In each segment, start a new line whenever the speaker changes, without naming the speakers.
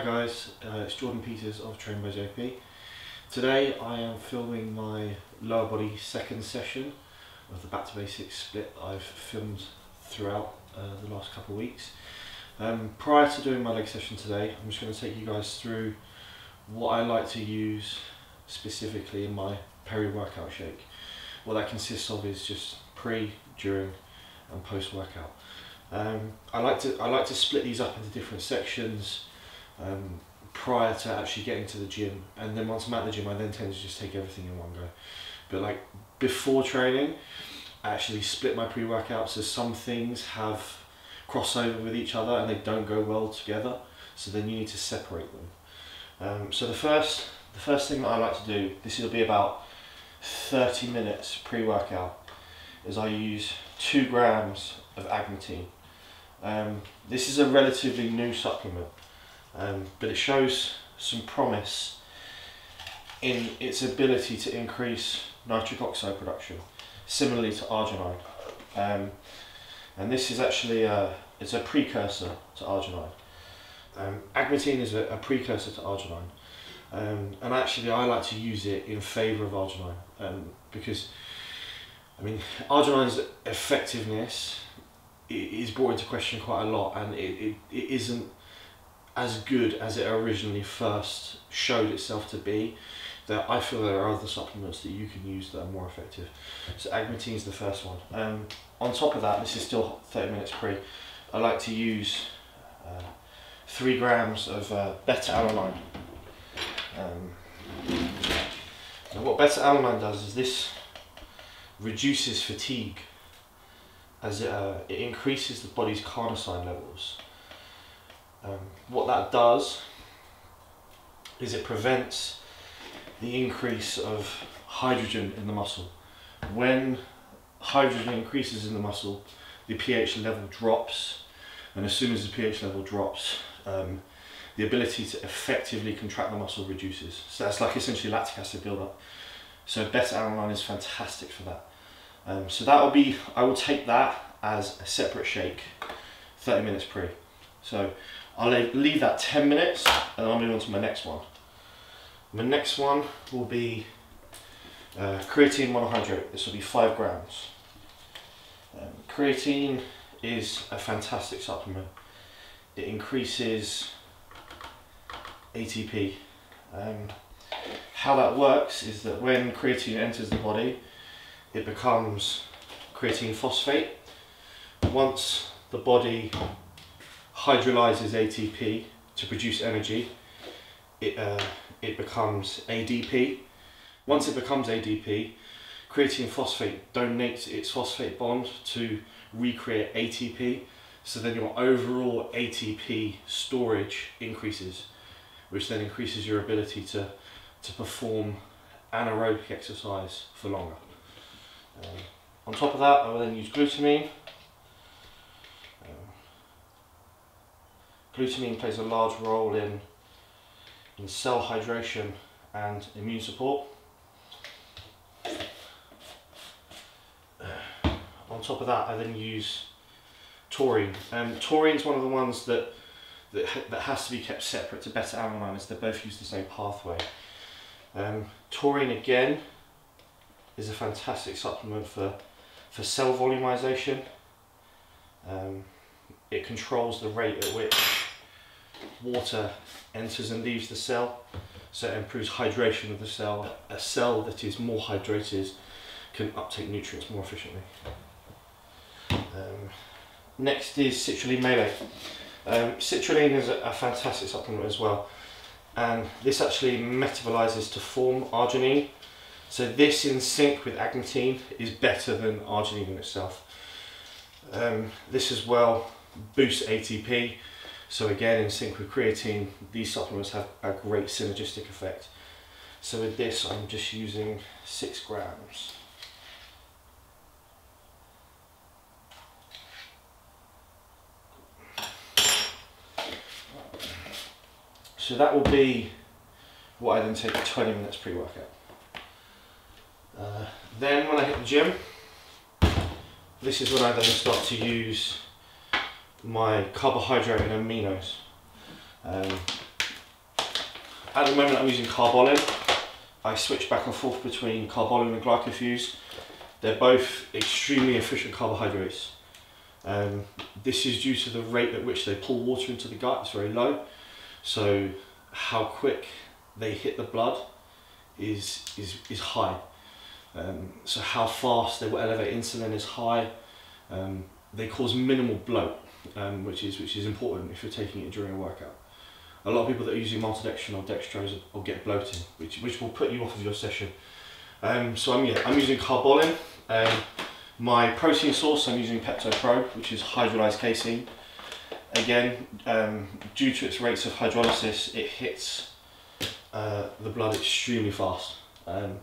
guys, uh, it's Jordan Peters of Trained by JP. Today I am filming my lower body second session of the Back to Basics split I've filmed throughout uh, the last couple of weeks. Um, prior to doing my leg session today, I'm just going to take you guys through what I like to use specifically in my peri-workout shake. What that consists of is just pre, during and post workout. Um, I like to I like to split these up into different sections um, prior to actually getting to the gym, and then once I'm at the gym, I then tend to just take everything in one go. But like before training, I actually split my pre-workout so some things have crossover with each other and they don't go well together. So then you need to separate them. Um, so the first the first thing that I like to do, this will be about 30 minutes pre-workout, is I use two grams of agmatine. Um, this is a relatively new supplement, um, but it shows some promise in its ability to increase nitric oxide production, similarly to arginine. Um, and this is actually a, it's a precursor to arginine. Um, agmatine is a, a, precursor to arginine, um, and actually I like to use it in favour of arginine um, because, I mean, arginine's effectiveness is brought into question quite a lot, and it, it, it isn't as good as it originally first showed itself to be. That I feel there are other supplements that you can use that are more effective. So agmatine is the first one. Um, on top of that, this is still 30 minutes pre. I like to use uh, three grams of uh, beta alanine. Um, and what beta alanine does is this reduces fatigue as it, uh, it increases the body's carnosine levels. Um, what that does is it prevents the increase of hydrogen in the muscle. When hydrogen increases in the muscle, the pH level drops, and as soon as the pH level drops, um, the ability to effectively contract the muscle reduces. So that's like essentially lactic acid buildup. So beta alanine is fantastic for that. Um, so that will be, I will take that as a separate shake, 30 minutes pre. So I'll leave that 10 minutes and I'll move on to my next one. My next one will be uh, creatine monohydrate. This will be five grams. Um, creatine is a fantastic supplement. It increases ATP. Um, how that works is that when creatine enters the body, it becomes creatine phosphate. Once the body hydrolyzes ATP to produce energy, it, uh, it becomes ADP. Once it becomes ADP, creatine phosphate donates its phosphate bond to recreate ATP, so then your overall ATP storage increases, which then increases your ability to, to perform anaerobic exercise for longer. Um, on top of that, I will then use glutamine. Glutamine plays a large role in, in cell hydration and immune support. on top of that, I then use taurine. Um, taurine is one of the ones that, that that has to be kept separate to beta alanine they both use the same pathway. Um, taurine again is a fantastic supplement for, for cell volumization. Um, it controls the rate at which water enters and leaves the cell, so it improves hydration of the cell. A cell that is more hydrated can uptake nutrients more efficiently. Um, next is citrulline malate. Um, citrulline is a, a fantastic supplement as well, and this actually metabolizes to form arginine so this in sync with agmatine is better than arginine in itself. Um, this as well boosts ATP. So again, in sync with creatine, these supplements have a great synergistic effect. So with this, I'm just using six grams. So that will be what I then take 20 minutes pre-workout. Uh, then when I hit the gym, this is when I then start to use my carbohydrate and aminos. Um, at the moment I'm using Karbolyn. I switch back and forth between Karbolyn and Glycofuse. They're both extremely efficient carbohydrates. Um, this is due to the rate at which they pull water into the gut, it's very low. So how quick they hit the blood is, is, is high. Um, so how fast they will elevate insulin is high. Um, they cause minimal bloat, um, which is which is important if you're taking it during a workout. A lot of people that are using maltodextrin or dextrose will get bloating, which which will put you off of your session. Um, so I'm yeah, I'm using Karbolyn. Um, my protein source I'm using Pepto Pro, which is hydrolyzed casein. Again, um, due to its rates of hydrolysis, it hits uh, the blood extremely fast. Um,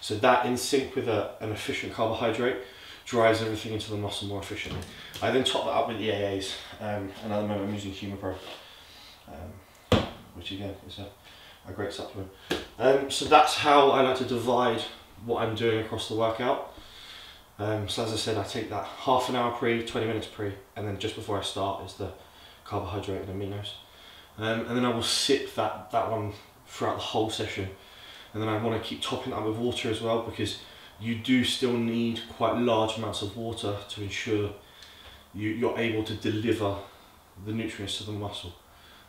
so that in sync with a, an efficient carbohydrate drives everything into the muscle more efficiently. I then top that up with EAAs, um, and at the moment I'm using HumaPro, um, which again is a, a great supplement. Um, so that's how I like to divide what I'm doing across the workout. Um, so as I said, I take that half an hour pre, 20 minutes pre, and then just before I start is the carbohydrate and aminos. Um, and then I will sip that, that one throughout the whole session. And then I want to keep topping that with water as well because you do still need quite large amounts of water to ensure you, you're able to deliver the nutrients to the muscle.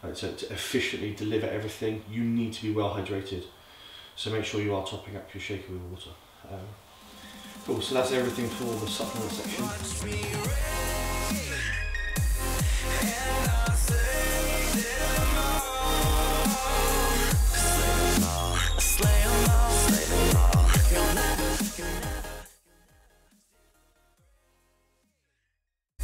To efficiently deliver everything, you need to be well hydrated. So make sure you are topping up your shaker with water. Um, cool, so that's everything for the supplement section.